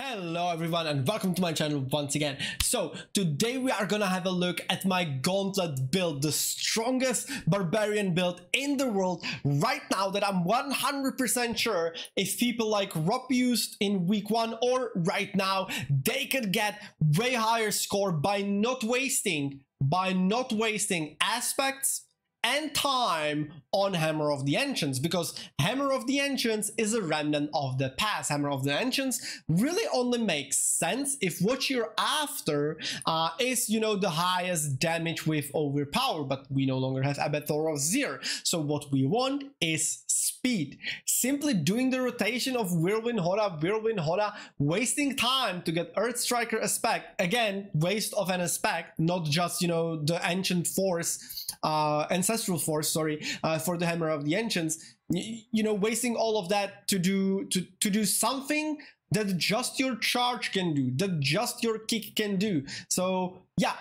Hello everyone and welcome to my channel once again. So today we are gonna have a look at my gauntlet build, the strongest barbarian build in the world right now that I'm 100% sure if people like Rob used in week one or right now, they could get way higher score by not wasting, by not wasting aspects and time on Hammer of the Ancients because Hammer of the Ancients is a remnant of the past. Hammer of the Ancients really only makes sense if what you're after uh, is, you know, the highest damage with overpower, but we no longer have Abattoir of Zir. So what we want is speed. Simply doing the rotation of Whirlwind HotA, Whirlwind HotA, wasting time to get Earth Striker aspect. Again, waste of an aspect, not just, you know, the Ancient Force, uh, Ancestral Force, sorry, uh, for the Hammer of the Ancients. You, you know, wasting all of that to do to, to do something that just your charge can do, that just your kick can do. So yeah,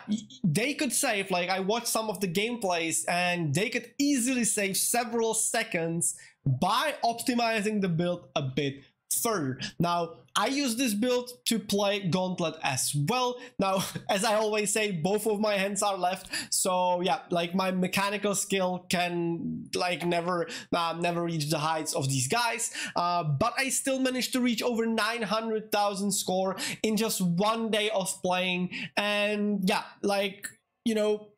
they could save, like I watched some of the gameplays and they could easily save several seconds by optimizing the build a bit further. Now, I use this build to play Gauntlet as well. Now, as I always say, both of my hands are left. So yeah, like my mechanical skill can like never, uh, never reach the heights of these guys. Uh, but I still managed to reach over 900,000 score in just one day of playing. And yeah, like, you know,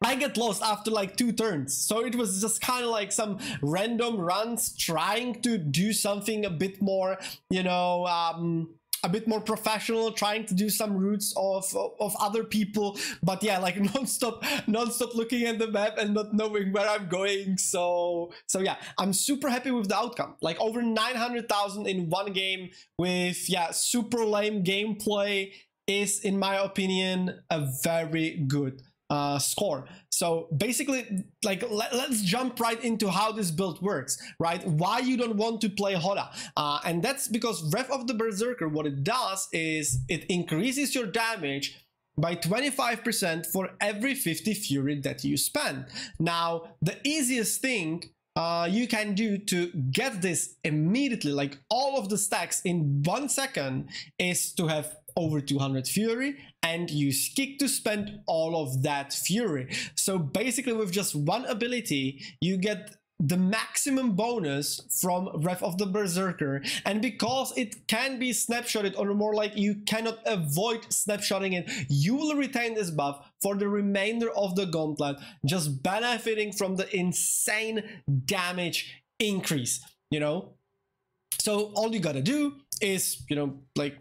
I get lost after like two turns. So it was just kind of like some random runs trying to do something a bit more, you know, um, a bit more professional, trying to do some routes of of other people. But yeah, like non-stop, non-stop looking at the map and not knowing where I'm going. So so yeah, I'm super happy with the outcome. Like over 900,000 in one game with yeah, super lame gameplay is in my opinion a very good uh, score. So basically, like let, us jump right into how this build works, right? Why you don't want to play HotA. Uh, and that's because Wrath of the Berserker, what it does is it increases your damage by 25% for every 50 Fury that you spend. Now, the easiest thing uh, you can do to get this immediately, like all of the stacks in one second, is to have over 200 fury and use kick to spend all of that fury. So basically with just one ability, you get the maximum bonus from Wrath of the Berserker and because it can be snapshotted or more like you cannot avoid snapshotting it you will retain this buff for the remainder of the gauntlet just benefiting from the insane damage increase you know so all you gotta do is you know like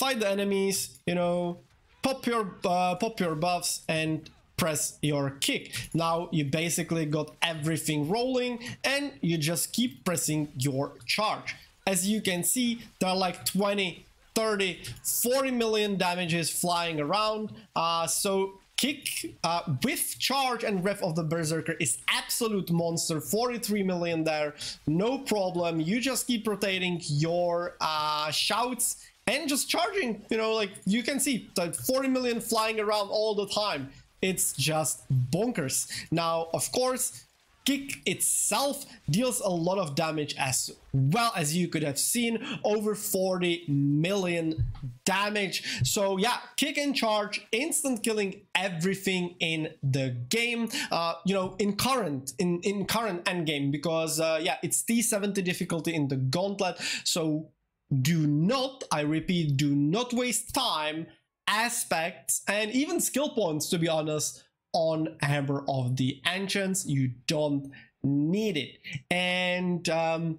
fight the enemies, you know, pop your uh, pop your buffs and press your kick. Now you basically got everything rolling and you just keep pressing your charge. As you can see, there are like 20, 30, 40 million damages flying around. Uh, so kick uh, with charge and Wrath of the berserker is absolute monster 43 million there no problem you just keep rotating your uh, shouts and just charging, you know, like you can see like 40 million flying around all the time. It's just bonkers. Now, of course, Kick itself deals a lot of damage as well as you could have seen over 40 million damage so yeah kick and charge instant killing everything in the game uh, you know in current in in current end game because uh, yeah it's t70 difficulty in the gauntlet so do not, I repeat, do not waste time, aspects, and even skill points, to be honest, on Hammer of the Ancients. You don't need it. And um,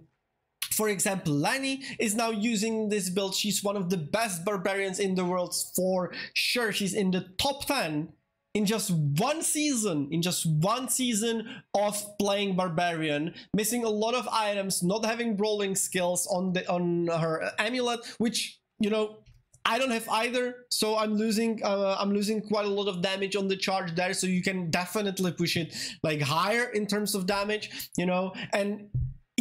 for example, Lani is now using this build. She's one of the best barbarians in the world for sure. She's in the top 10 in just one season, in just one season of playing Barbarian, missing a lot of items, not having brawling skills on the on her amulet, which you know I don't have either, so I'm losing uh, I'm losing quite a lot of damage on the charge there. So you can definitely push it like higher in terms of damage, you know, and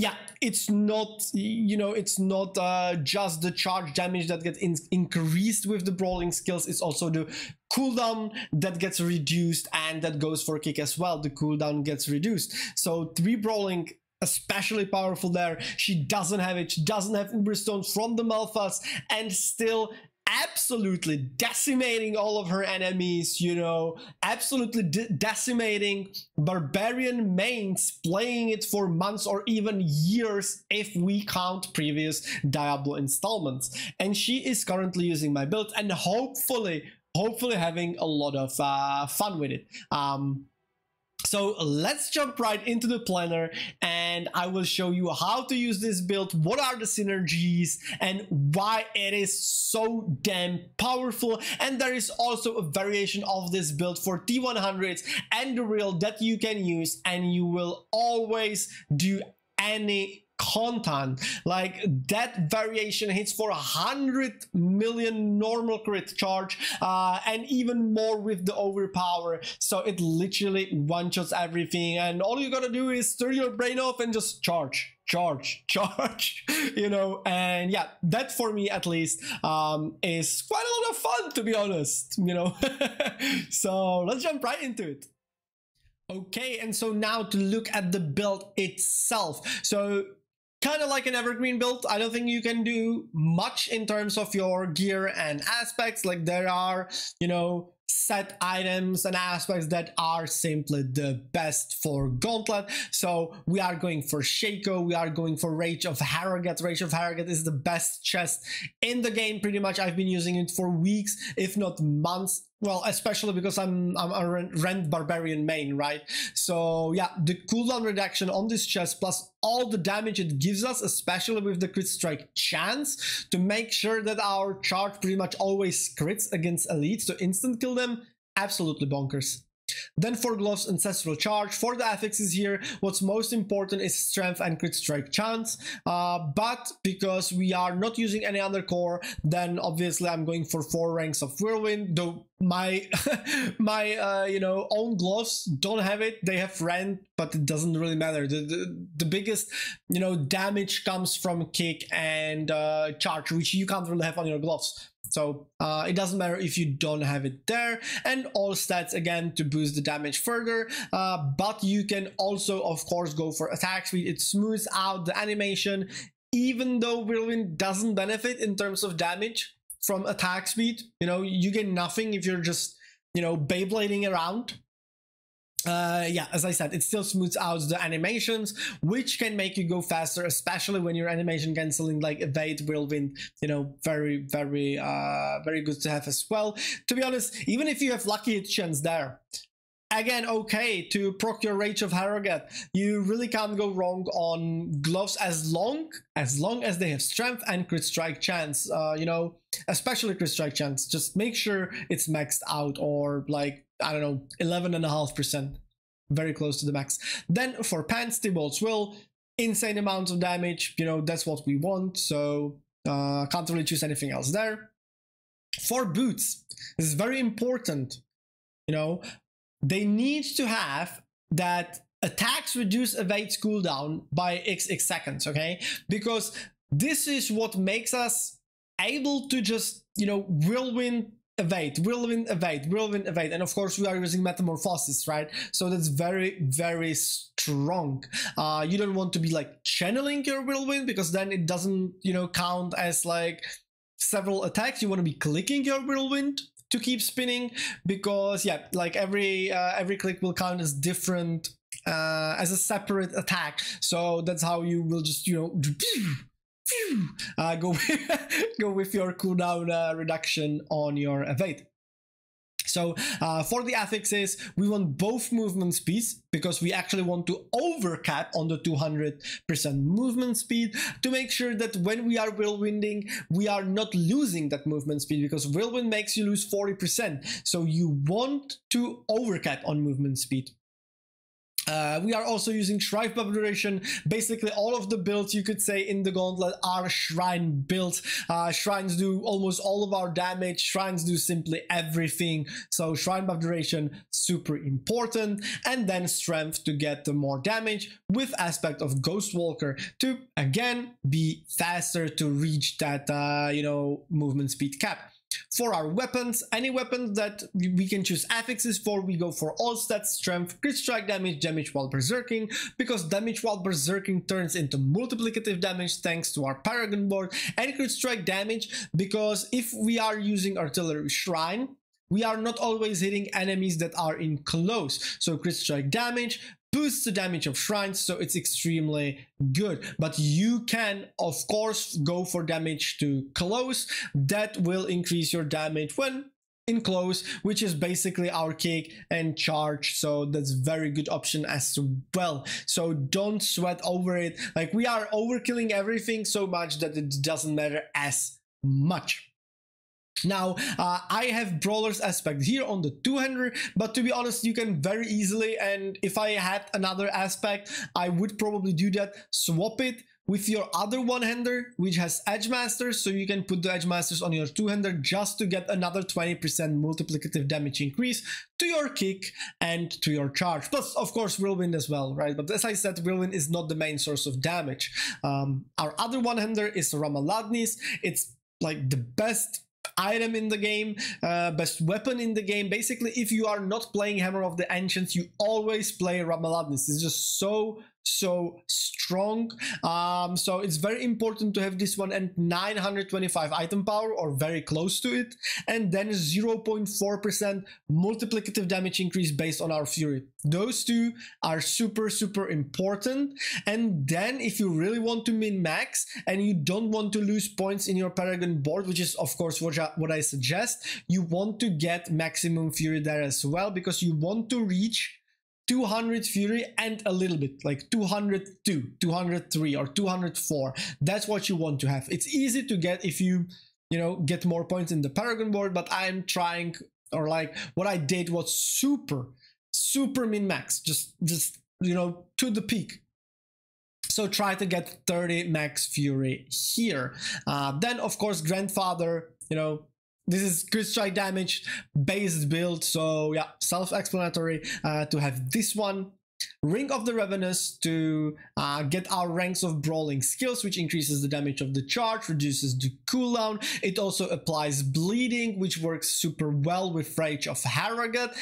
yeah it's not you know it's not uh, just the charge damage that gets in increased with the brawling skills it's also the cooldown that gets reduced and that goes for kick as well the cooldown gets reduced so three brawling especially powerful there. She doesn't have it. She doesn't have Uber Stones from the Malphas and still absolutely decimating all of her enemies, you know, absolutely de decimating barbarian mains, playing it for months or even years if we count previous Diablo installments. And she is currently using my build and hopefully, hopefully having a lot of uh, fun with it. Um, so let's jump right into the planner and I will show you how to use this build, what are the synergies and why it is so damn powerful. And there is also a variation of this build for T100s and Duriel that you can use and you will always do any content. Like that variation hits for a hundred million normal crit charge uh, and even more with the overpower. So it literally one shots everything and all you gotta do is turn your brain off and just charge charge charge you know? And yeah that for me at least um, is quite a lot of fun to be honest you know? So let's jump right into it. Okay, and so now to look at the build itself. So kind of like an evergreen build. I don't think you can do much in terms of your gear and aspects. Like there are, you know, set items and aspects that are simply the best for Gauntlet. So we are going for Shako, we are going for Rage of Harrogath. Rage of Harrogath is the best chest in the game pretty much. I've been using it for weeks, if not months well, especially because I'm I'm a Rend Barbarian main, right? So yeah, the cooldown reduction on this chest plus all the damage it gives us, especially with the crit strike chance, to make sure that our charge pretty much always crits against elites to instant kill them, absolutely bonkers. Then for Gloves Ancestral Charge, for the affixes here, what's most important is Strength and Crit Strike Chance, uh, but because we are not using any other core, then obviously I'm going for 4 ranks of Whirlwind, though my my uh, you know own gloves don't have it. They have rend but it doesn't really matter. The, the, the biggest you know damage comes from kick and uh, charge which you can't really have on your gloves so uh, it doesn't matter if you don't have it there and all stats again to boost the damage further. Uh, but you can also of course go for attack speed. It smooths out the animation even though Whirlwind doesn't benefit in terms of damage from attack speed. You know, you get nothing if you're just, you know, Beyblading around uh yeah as i said it still smooths out the animations which can make you go faster especially when your animation canceling like evade whirlwind you know very very uh very good to have as well. To be honest even if you have lucky chance there again okay to proc your rage of harrogath. You really can't go wrong on gloves as long as long as they have strength and crit strike chance uh you know especially crit strike chance. Just make sure it's maxed out or like I don't know, 11 and a half percent, very close to the max. Then for pants, Tibault's Will, insane amounts of damage, you know, that's what we want, so uh, can't really choose anything else there. For boots, this is very important, you know, they need to have that attacks reduce evade cooldown by xx seconds, okay? Because this is what makes us able to just, you know, whirlwind evade, whirlwind evade, whirlwind evade. And of course we are using metamorphosis, right? So that's very, very strong. Uh, you don't want to be like channeling your whirlwind because then it doesn't, you know, count as like several attacks. You want to be clicking your whirlwind to keep spinning because yeah, like every, uh, every click will count as different uh, as a separate attack. So that's how you will just, you know, uh, go with, go with your cooldown uh, reduction on your evade. So uh, for the affixes, we want both movement speeds because we actually want to overcap on the 200% movement speed to make sure that when we are whirlwinding, we are not losing that movement speed because whirlwind makes you lose 40%. So you want to overcap on movement speed. Uh, we are also using Shrine Duration. Basically, all of the builds you could say in the Gauntlet are Shrine builds. Uh, shrines do almost all of our damage. Shrines do simply everything. So Shrine Duration, super important. And then Strength to get the more damage with aspect of Ghost Walker to, again, be faster to reach that, uh, you know, movement speed cap. For our weapons, any weapons that we can choose affixes for, we go for all stats, strength, crit strike damage, damage while berserking, because damage while berserking turns into multiplicative damage thanks to our paragon board, and crit strike damage because if we are using artillery shrine, we are not always hitting enemies that are in close. So crit strike damage boosts the damage of shrines, so it's extremely good. But you can, of course, go for damage to close. That will increase your damage when in close, which is basically our kick and charge. So that's very good option as well. So don't sweat over it. Like we are overkilling everything so much that it doesn't matter as much. Now, uh, I have Brawler's aspect here on the 200, but to be honest, you can very easily, and if I had another aspect, I would probably do that, swap it with your other one-hander, which has Edgemaster's, so you can put the Edgemaster's on your two-hander just to get another 20% multiplicative damage increase to your kick and to your charge. Plus, of course, Whirlwind as well, right? But as I said, Whirlwind is not the main source of damage. Um, our other one-hander is Ramaladni's. It's like the best item in the game, uh, best weapon in the game. Basically, if you are not playing Hammer of the Ancients, you always play Ramaladni's. It's just so so strong. Um so it's very important to have this one and 925 item power or very close to it. And then 0.4 percent multiplicative damage increase based on our fury. Those two are super super important. And then if you really want to min max and you don't want to lose points in your paragon board which is of course what I, what I suggest you want to get maximum fury there as well because you want to reach 200 Fury and a little bit, like 202, 203 or 204. That's what you want to have. It's easy to get if you, you know, get more points in the Paragon board, but I'm trying, or like what I did was super, super min-max, just, just, you know, to the peak. So try to get 30 max fury here. Uh, then of course, grandfather, you know, this is crit strike damage based build so yeah self-explanatory uh, to have this one Ring of the Ravenous to uh, get our ranks of brawling skills, which increases the damage of the charge, reduces the cooldown. It also applies bleeding, which works super well with Rage of Harrogath.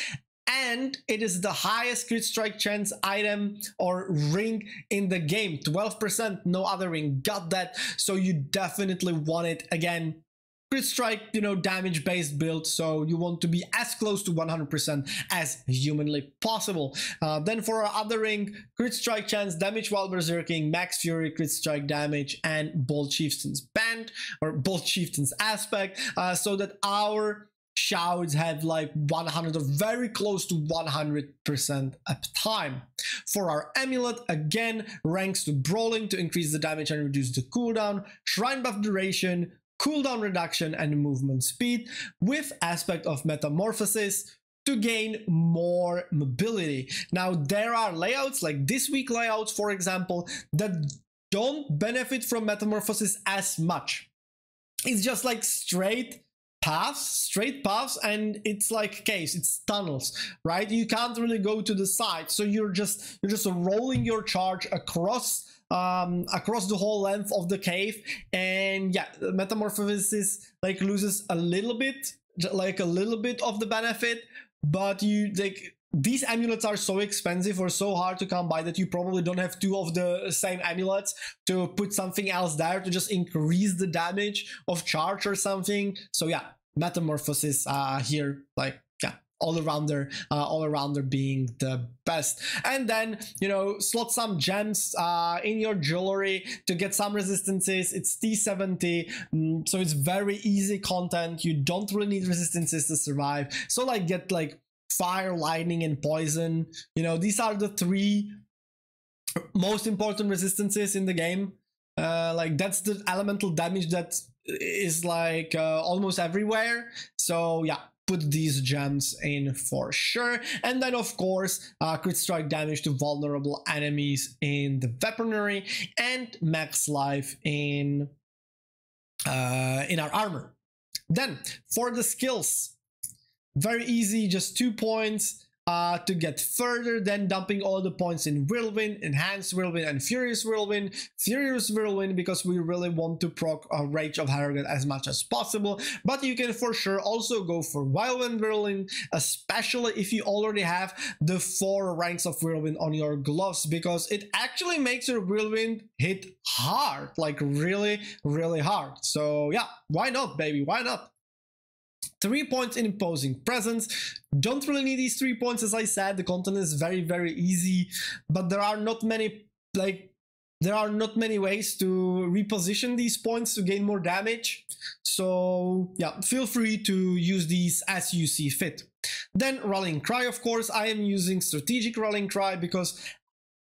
And it is the highest crit strike chance item or ring in the game. 12%, no other ring got that. So you definitely want it. Again, crit strike, you know, damage based build, so you want to be as close to 100% as humanly possible. Uh, then for our other ring, crit strike chance, damage while berserking, max fury, crit strike damage, and bold chieftain's band or bold chieftain's aspect, uh, so that our shouts have like 100 or very close to 100% uptime. For our amulet, again, ranks to brawling to increase the damage and reduce the cooldown, shrine buff duration, cooldown reduction and movement speed with aspect of metamorphosis to gain more mobility. Now there are layouts like this week layouts for example that don't benefit from metamorphosis as much. It's just like straight paths, straight paths, and it's like caves, it's tunnels, right? You can't really go to the side, so you're just you're just rolling your charge across um, across the whole length of the cave. And yeah, metamorphosis like loses a little bit, like a little bit of the benefit, but you like these amulets are so expensive or so hard to come by that you probably don't have two of the same amulets to put something else there to just increase the damage of charge or something. So yeah, metamorphosis uh, here like all arounder uh, all arounder being the best. And then you know slot some gems uh, in your jewelry to get some resistances. It's t70 mm, so it's very easy content. You don't really need resistances to survive. So like get like fire lightning and poison. You know these are the three most important resistances in the game. Uh, like that's the elemental damage that is like uh, almost everywhere. So yeah put these gems in for sure. And then of course, uh, crit strike damage to vulnerable enemies in the weaponry and max life in, uh, in our armor. Then for the skills, very easy, just two points. Uh, to get further, than dumping all the points in Whirlwind, Enhanced Whirlwind, and Furious Whirlwind. Furious Whirlwind because we really want to proc a Rage of Harrogath as much as possible, but you can for sure also go for Whirlwind Whirlwind, especially if you already have the four ranks of Whirlwind on your gloves, because it actually makes your Whirlwind hit hard, like really, really hard. So yeah, why not, baby? Why not? Three points in imposing presence. Don't really need these three points, as I said. The content is very, very easy, but there are not many, like, there are not many ways to reposition these points to gain more damage. So yeah, feel free to use these as you see fit. Then Rallying Cry, of course, I am using Strategic Rallying Cry because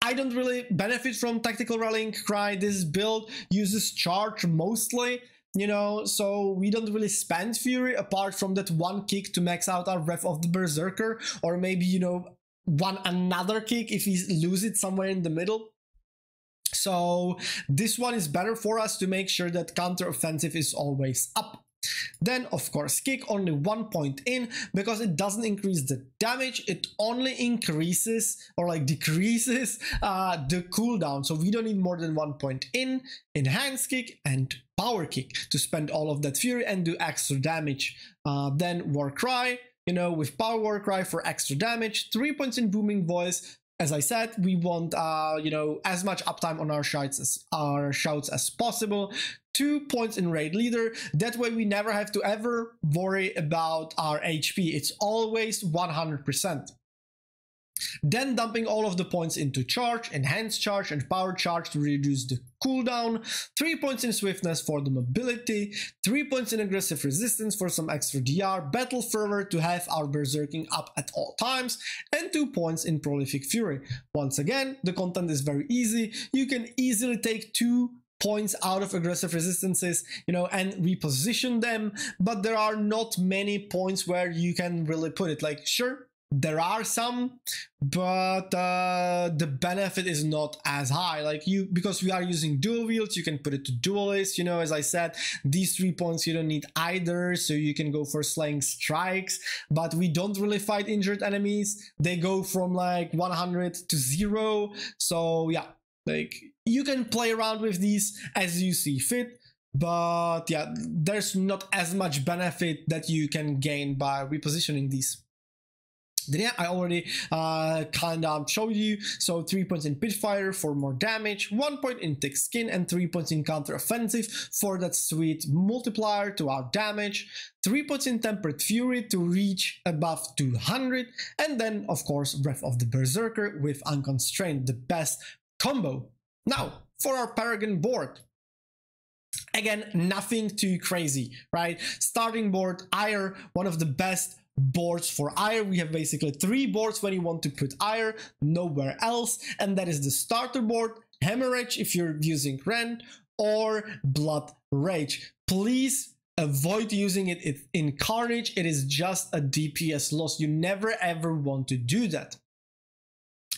I don't really benefit from Tactical Rallying Cry. This build uses charge mostly, you know, so we don't really spend Fury apart from that one kick to max out our Wrath of the Berserker, or maybe, you know, one another kick if we lose it somewhere in the middle. So this one is better for us to make sure that counter offensive is always up. Then of course kick only one point in because it doesn't increase the damage, it only increases or like decreases uh, the cooldown. So we don't need more than one point in, enhance kick and power kick to spend all of that fury and do extra damage. Uh, then war cry, you know, with power war cry for extra damage, three points in booming voice, as I said, we want uh, you know as much uptime on our shouts as our shouts as possible two points in raid leader. That way we never have to ever worry about our HP. It's always 100%. Then dumping all of the points into charge, enhanced charge and power charge to reduce the cooldown, 3 points in swiftness for the mobility, 3 points in aggressive resistance for some extra DR, battle fervor to have our berserking up at all times, and 2 points in prolific fury. Once again, the content is very easy, you can easily take 2 points out of aggressive resistances, you know, and reposition them, but there are not many points where you can really put it. Like, sure, there are some but uh, the benefit is not as high. Like you because we are using dual wields you can put it to duelist you know as i said these three points you don't need either so you can go for slaying strikes. But we don't really fight injured enemies. They go from like 100 to zero. So yeah like you can play around with these as you see fit, but yeah, there's not as much benefit that you can gain by repositioning these. Then yeah, I already uh, kind of showed you. So 3 points in Pit Fighter for more damage, 1 point in Thick Skin, and 3 points in Counter Offensive for that sweet multiplier to our damage, 3 points in Tempered Fury to reach above 200, and then of course Wrath of the Berserker with Unconstrained, the best combo. Now, for our Paragon board, again, nothing too crazy, right? Starting board, Ire, one of the best boards for Ire. We have basically three boards when you want to put Ire, nowhere else, and that is the starter board, Hemorrhage if you're using Rend, or Blood Rage. Please avoid using it in Carnage, it is just a DPS loss. You never ever want to do that.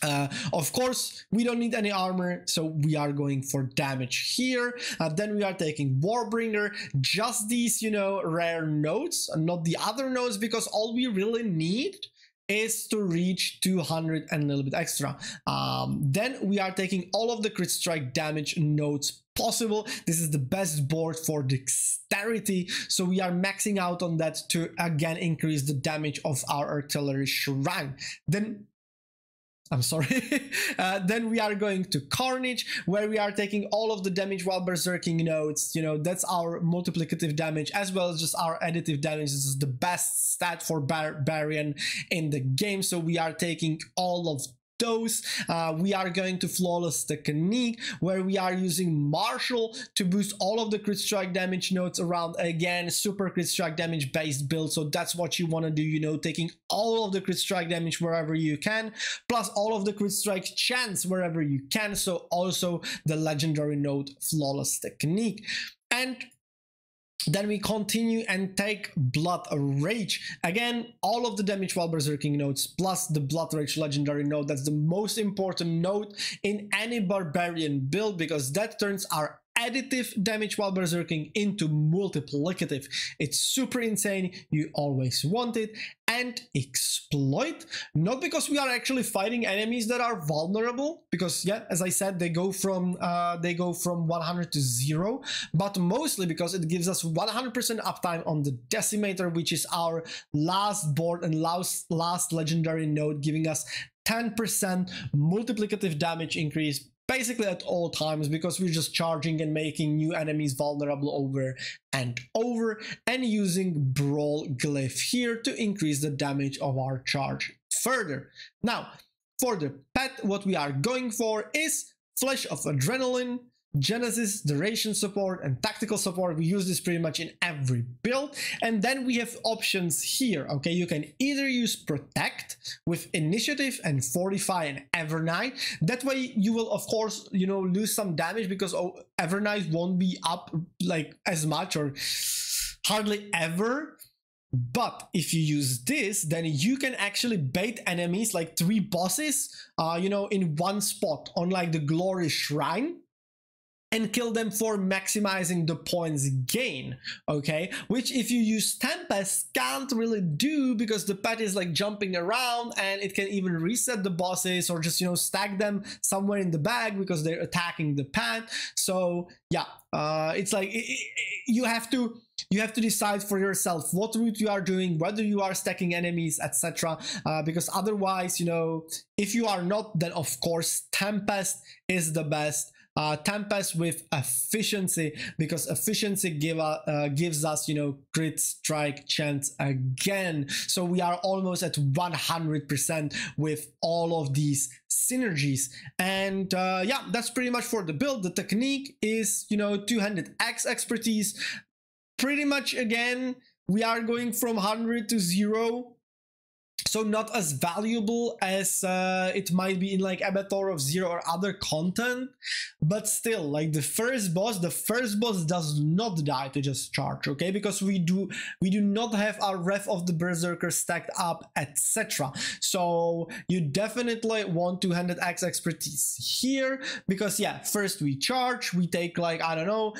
Uh, of course, we don't need any armor, so we are going for damage here. Uh, then we are taking Warbringer, just these, you know, rare nodes, not the other nodes, because all we really need is to reach 200 and a little bit extra. Um, then we are taking all of the crit strike damage nodes possible. This is the best board for dexterity, so we are maxing out on that to again increase the damage of our artillery shrine. Then I'm sorry. uh, then we are going to Carnage, where we are taking all of the damage while berserking nodes. You know, that's our multiplicative damage as well as just our additive damage. This is the best stat for Barbarian in the game. So we are taking all of dose. Uh, we are going to Flawless Technique where we are using Marshal to boost all of the crit strike damage nodes around again, super crit strike damage based build. So that's what you want to do, you know, taking all of the crit strike damage wherever you can, plus all of the crit strike chance wherever you can. So also the legendary node Flawless Technique. And then we continue and take Blood Rage. Again, all of the damage while berserking nodes plus the Blood Rage legendary node. That's the most important node in any barbarian build because that turns our additive damage while berserking into multiplicative. It's super insane, you always want it, and exploit, not because we are actually fighting enemies that are vulnerable, because yeah, as I said, they go from uh, they go from 100 to 0, but mostly because it gives us 100% uptime on the Decimator, which is our last board and last, last legendary node, giving us 10% multiplicative damage increase basically at all times because we're just charging and making new enemies vulnerable over and over and using brawl glyph here to increase the damage of our charge further. Now, for the pet, what we are going for is Flash of Adrenaline, Genesis, duration support, and tactical support. We use this pretty much in every build. And then we have options here, okay? You can either use Protect with Initiative and Fortify and Evernight. That way you will, of course, you know, lose some damage because oh, Evernight won't be up like as much or hardly ever. But if you use this, then you can actually bait enemies like three bosses, uh, you know, in one spot on like the Glory Shrine and kill them for maximizing the points gain okay? Which if you use tempest can't really do because the pet is like jumping around and it can even reset the bosses or just you know stack them somewhere in the bag because they're attacking the pet so yeah uh it's like it, it, you have to you have to decide for yourself what route you are doing whether you are stacking enemies etc uh, because otherwise you know if you are not then of course tempest is the best uh, Tempest with efficiency because efficiency give, uh, gives us, you know, crit strike chance again. So we are almost at 100% with all of these synergies. And uh, yeah, that's pretty much for the build. The technique is, you know, 200x expertise. Pretty much again, we are going from 100 to 0 so not as valuable as uh, it might be in like Abattoir of Zir or other content, but still, like the first boss, the first boss does not die to just charge, okay? Because we do we do not have our Wrath of the Berserker stacked up, etc. So you definitely want two-handed axe expertise here because yeah, first we charge, we take like I don't know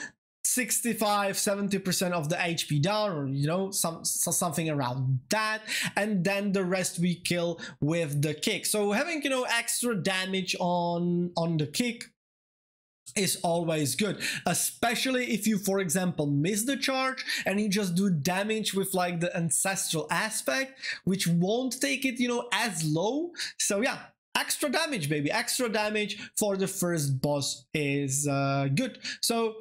65 70% of the HP down or you know some something around that. And then the rest we kill with the kick. So having you know extra damage on on the kick is always good especially if you for example miss the charge and you just do damage with like the ancestral aspect which won't take it you know as low. So yeah extra damage baby. Extra damage for the first boss is uh, good. So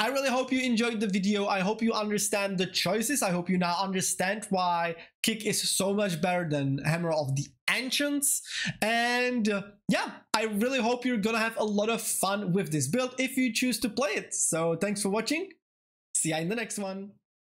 I really hope you enjoyed the video. I hope you understand the choices. I hope you now understand why Kick is so much better than Hammer of the Ancients. And uh, yeah, I really hope you're gonna have a lot of fun with this build if you choose to play it. So thanks for watching. See ya in the next one.